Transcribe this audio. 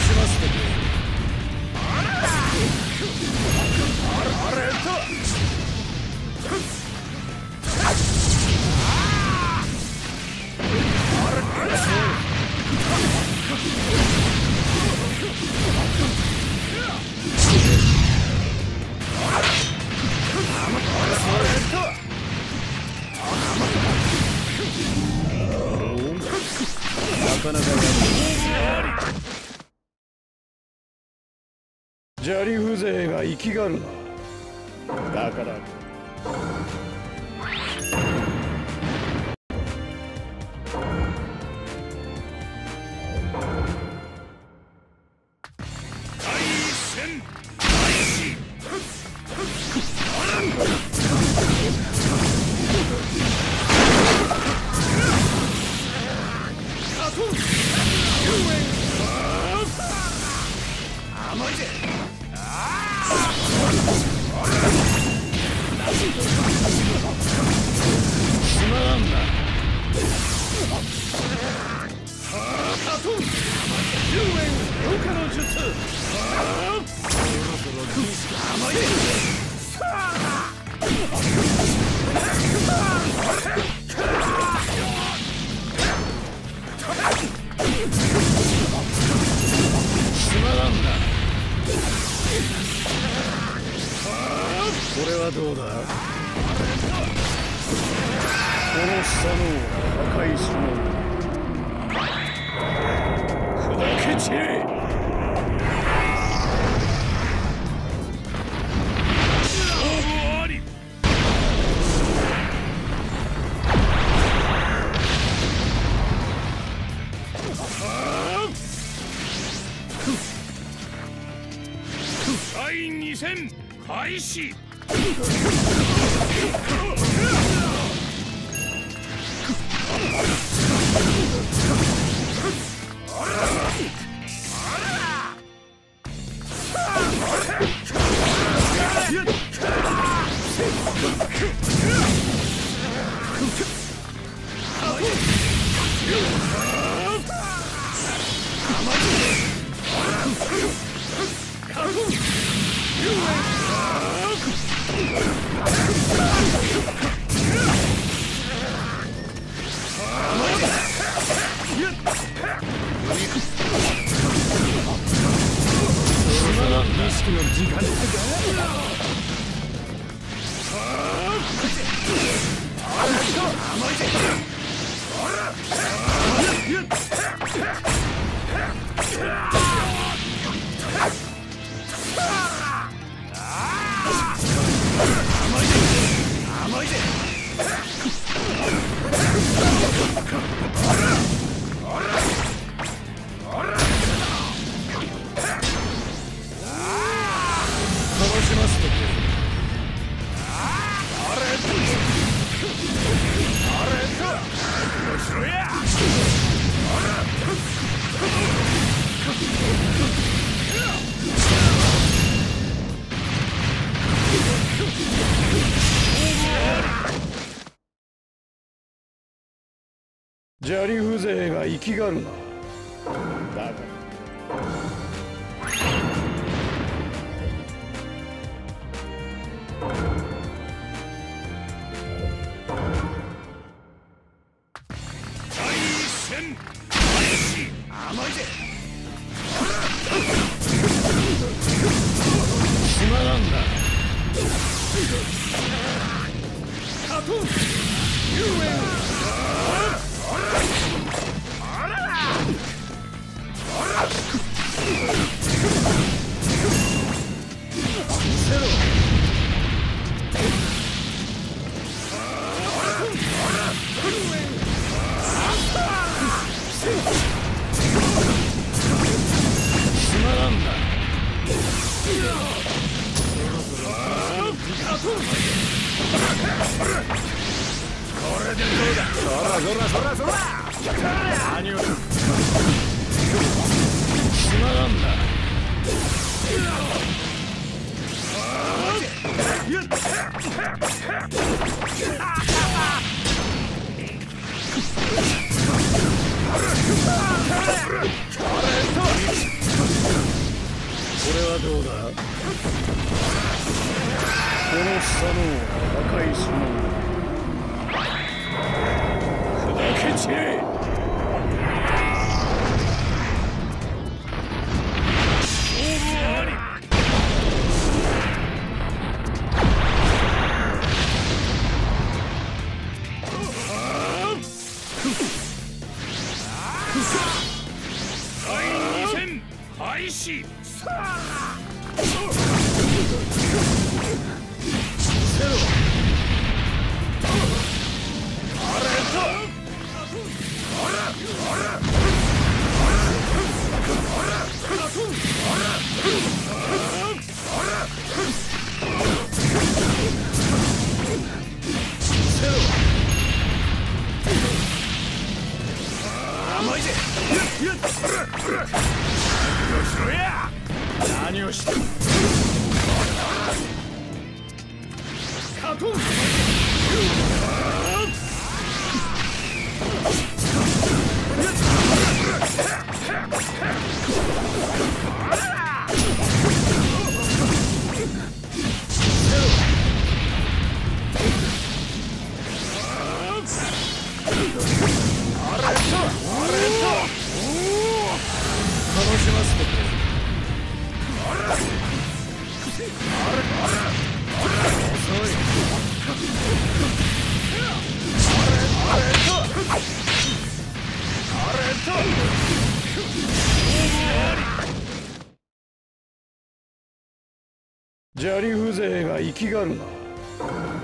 しませてくれ。か砂利風情が生きがるな。だから。これはどうだこの佐野を破壊する砕け散れ。開始。儀 poison! 砂利風情が生きがるな。だが。これはどうだ？この下の王れ勝負あり第2戦開始何砂利風情が生きがるな。